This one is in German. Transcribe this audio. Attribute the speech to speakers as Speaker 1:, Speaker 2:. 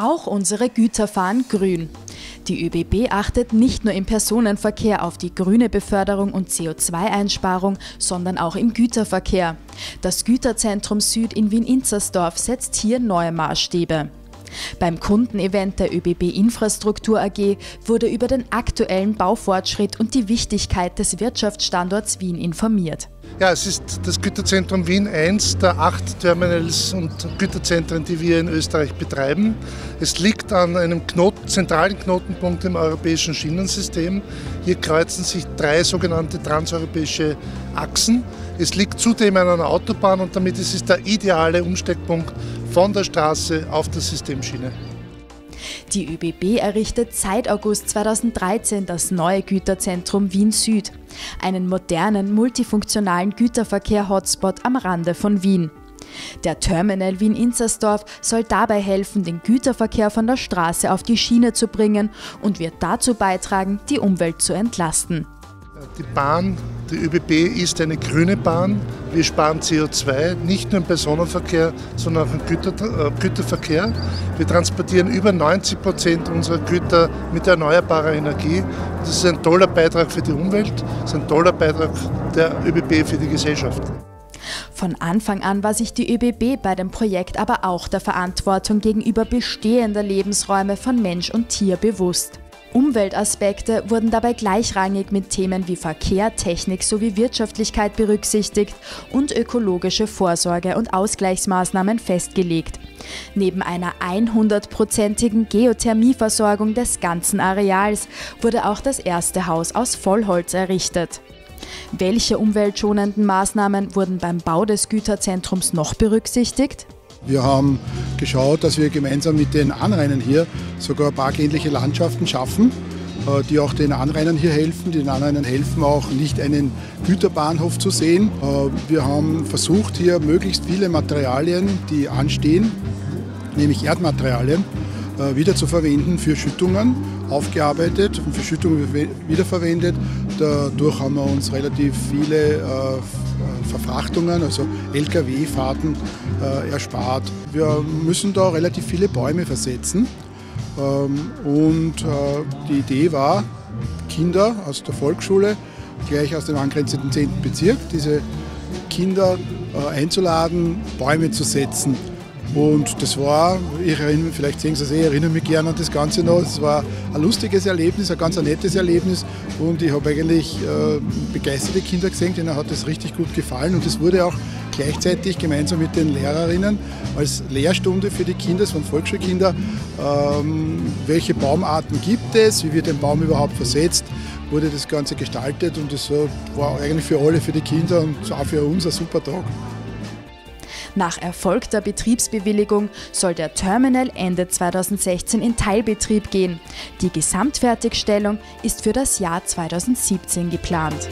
Speaker 1: Auch unsere Güter fahren grün. Die ÖBB achtet nicht nur im Personenverkehr auf die grüne Beförderung und CO2-Einsparung, sondern auch im Güterverkehr. Das Güterzentrum Süd in Wien-Inzersdorf setzt hier neue Maßstäbe. Beim Kundenevent der ÖBB Infrastruktur AG wurde über den aktuellen Baufortschritt und die Wichtigkeit des Wirtschaftsstandorts Wien informiert.
Speaker 2: Ja, es ist das Güterzentrum Wien eins der acht Terminals und Güterzentren, die wir in Österreich betreiben. Es liegt an einem Knoten, zentralen Knotenpunkt im europäischen Schienensystem. Hier kreuzen sich drei sogenannte transeuropäische Achsen. Es liegt zudem an einer Autobahn und damit ist es der ideale Umsteckpunkt von der Straße auf der Systemschiene.
Speaker 1: Die ÖBB errichtet seit August 2013 das neue Güterzentrum Wien Süd, einen modernen, multifunktionalen Güterverkehr-Hotspot am Rande von Wien. Der Terminal Wien-Inzersdorf soll dabei helfen, den Güterverkehr von der Straße auf die Schiene zu bringen und wird dazu beitragen, die Umwelt zu entlasten.
Speaker 2: Die Bahn, die ÖBB ist eine grüne Bahn. Wir sparen CO2, nicht nur im Personenverkehr, sondern auch im Güter, äh, Güterverkehr. Wir transportieren über 90 Prozent unserer Güter mit erneuerbarer Energie. Das ist ein toller Beitrag für die Umwelt, das ist ein toller Beitrag der ÖBB für die Gesellschaft.
Speaker 1: Von Anfang an war sich die ÖBB bei dem Projekt aber auch der Verantwortung gegenüber bestehender Lebensräume von Mensch und Tier bewusst. Umweltaspekte wurden dabei gleichrangig mit Themen wie Verkehr, Technik sowie Wirtschaftlichkeit berücksichtigt und ökologische Vorsorge und Ausgleichsmaßnahmen festgelegt. Neben einer 100-prozentigen Geothermieversorgung des ganzen Areals wurde auch das erste Haus aus Vollholz errichtet. Welche umweltschonenden Maßnahmen wurden beim Bau des Güterzentrums noch berücksichtigt?
Speaker 3: Wir haben geschaut, dass wir gemeinsam mit den Anrainern hier sogar parkähnliche Landschaften schaffen, äh, die auch den Anrainern hier helfen. Den Anrainern helfen auch nicht einen Güterbahnhof zu sehen. Äh, wir haben versucht, hier möglichst viele Materialien, die anstehen, nämlich Erdmaterialien, äh, wieder zu verwenden für Schüttungen, aufgearbeitet und für Schüttungen wiederverwendet. Dadurch haben wir uns relativ viele Verfrachtungen, also Lkw-Fahrten äh, erspart. Wir müssen da relativ viele Bäume versetzen. Ähm, und äh, die Idee war, Kinder aus der Volksschule, gleich aus dem angrenzenden 10. Bezirk, diese Kinder äh, einzuladen, Bäume zu setzen. Und das war, ich erinnere, vielleicht sehen Sie es eh, ich erinnere mich gerne an das Ganze noch. Es war ein lustiges Erlebnis, ein ganz ein nettes Erlebnis. Und ich habe eigentlich äh, begeisterte Kinder gesehen, denen hat es richtig gut gefallen. Und es wurde auch gleichzeitig gemeinsam mit den Lehrerinnen als Lehrstunde für die Kinder, das waren Volksschulkinder, ähm, welche Baumarten gibt es, wie wird ein Baum überhaupt versetzt, wurde das Ganze gestaltet. Und das war eigentlich für alle, für die Kinder und auch für uns ein super Tag.
Speaker 1: Nach erfolgter Betriebsbewilligung soll der Terminal Ende 2016 in Teilbetrieb gehen. Die Gesamtfertigstellung ist für das Jahr 2017 geplant.